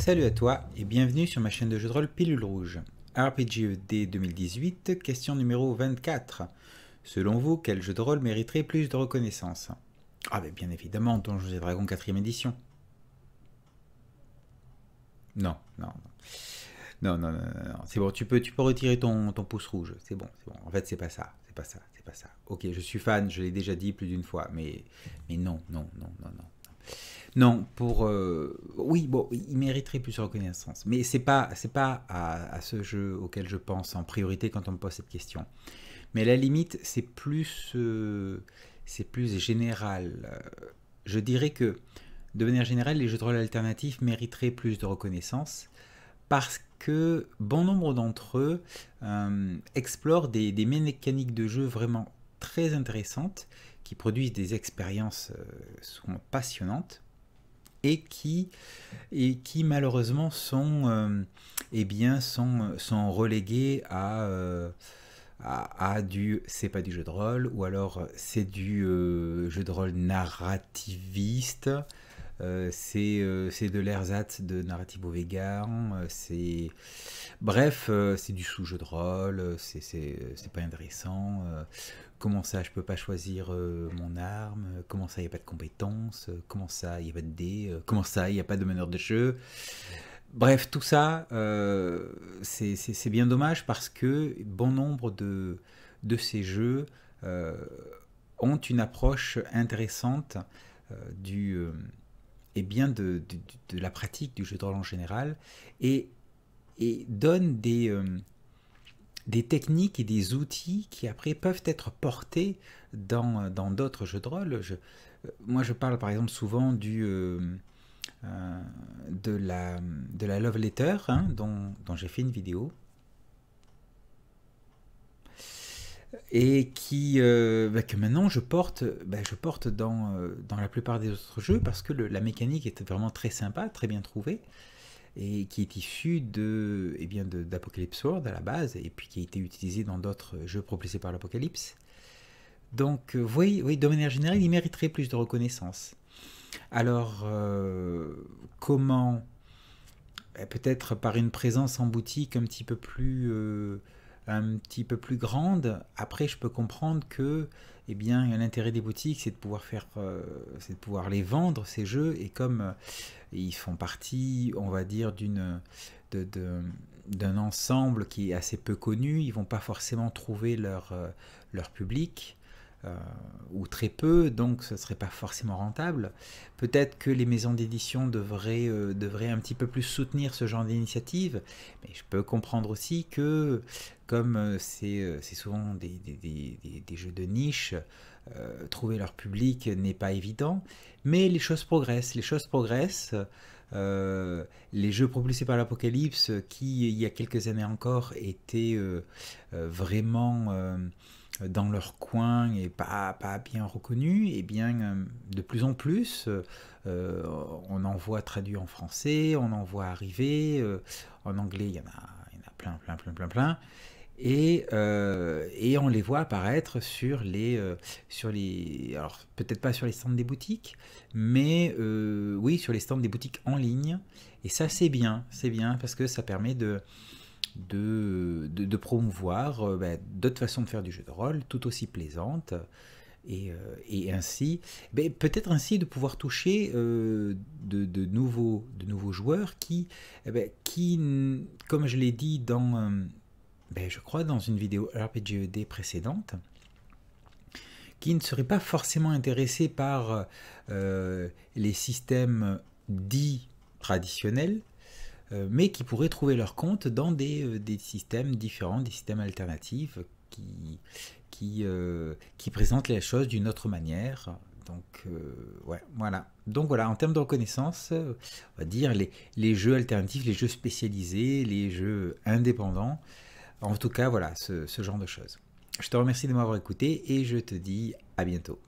Salut à toi et bienvenue sur ma chaîne de jeux de rôle Pilule Rouge. RPGED 2018, question numéro 24. Selon vous, quel jeu de rôle mériterait plus de reconnaissance? Ah ben bien évidemment, Donjons et Dragons 4ème édition. Non, non, non. Non, non, non, non, c'est bon, tu peux, tu peux retirer ton, ton pouce rouge, c'est bon, c'est bon. En fait, c'est pas ça, c'est pas ça, c'est pas ça. Ok, je suis fan, je l'ai déjà dit plus d'une fois, mais, mais non, non, non, non, non. Non, pour euh, oui, bon, il mériterait plus de reconnaissance, mais c'est pas pas à, ce jeu auquel je pense en priorité quand on me pose cette question. Mais à la limite, c'est plus euh, plus général. Je dirais que de manière générale, les jeux de rôle alternatifs mériteraient plus de reconnaissance parce que bon nombre d'entre eux euh, explorent des, des mécaniques de jeu vraiment très intéressantes qui produisent des expériences souvent passionnantes et qui, et qui malheureusement sont, euh, eh bien, sont, relégués à, euh, à, du c'est pas du jeu de rôle ou alors c'est du euh, jeu de rôle narrativiste. C'est de l'ersatz de Narrativo Vegan, c'est bref, c'est du sous-jeu de rôle, c'est pas intéressant. Comment ça, je peux pas choisir euh, mon arme Comment ça, il n'y a pas de compétences Comment ça, il n'y a pas de dés Comment ça, il n'y a pas de meneur de jeu Bref, tout ça, euh, c'est bien dommage parce que bon nombre de, de ces jeux euh, ont une approche intéressante du, et bien de, de, la pratique du jeu de rôle en général et, et donnent des des techniques et des outils qui après peuvent être portés dans d'autres jeux de rôle. Euh, moi je parle par exemple souvent du, euh, euh, de, la, de la love letter hein, dont, dont j'ai fait une vidéo. Et qui, bah, que maintenant je porte, bah, je porte dans, dans la plupart des autres jeux parce que la mécanique est vraiment très sympa, très bien trouvée et qui est issu de, eh bien, d'Apocalypse World à la base, et puis qui a été utilisé dans d'autres jeux propulsés par l'Apocalypse. Donc, euh, oui, oui, de manière générale, il mériterait plus de reconnaissance. Alors, euh, comment? Eh, Peut-être par une présence en boutique un petit peu plus, euh, un petit peu plus grande. Après, je peux comprendre que, eh bien, l'intérêt des boutiques, c'est de pouvoir faire, c'est de pouvoir les vendre ces jeux. Et comme ils font partie, on va dire, d'une d'un ensemble qui est assez peu connu. Ils vont pas forcément trouver leur, euh, leur public. Euh, ou très peu, donc ce ne serait pas forcément rentable. Peut-être que les maisons d'édition devraient, euh, devraient un petit peu plus soutenir ce genre d'initiative, mais je peux comprendre aussi que, comme c'est souvent des, des, des, jeux de niche, trouver leur public n'est pas évident, mais les choses progressent, les choses progressent. Euh, les jeux propulsés par l'Apocalypse, qui il y a quelques années encore étaient euh, euh, vraiment dans leur coin et pas, pas bien reconnus, et eh bien de plus en plus, on en voit traduit en français, on en voit arriver, en anglais il y en a, plein, plein, plein, plein, plein. Euh, et, on les voit apparaître sur les, euh, sur les alors peut-être pas sur les stands des boutiques, mais euh, oui sur les stands des boutiques en ligne. Et ça c'est bien, c'est bien parce que ça permet de, de, de, promouvoir bah, d'autres façons de faire du jeu de rôle tout aussi plaisantes. Et, et, ainsi, bah, peut-être ainsi de pouvoir toucher de, de, nouveaux, de nouveaux joueurs qui, eh ben, qui comme je l'ai dit dans, ben, je crois, dans une vidéo RPGED précédente, qui ne seraient pas forcément intéressés par euh, les systèmes dits traditionnels, euh, mais qui pourraient trouver leur compte dans des, euh, des systèmes différents, des systèmes alternatifs qui, qui, qui présentent les choses d'une autre manière. Donc, ouais, voilà. Donc voilà, en termes de reconnaissance, on va dire les, les jeux alternatifs, les jeux spécialisés, les jeux indépendants, en tout cas, voilà, ce, ce genre de choses. Je te remercie de m'avoir écouté et je te dis à bientôt.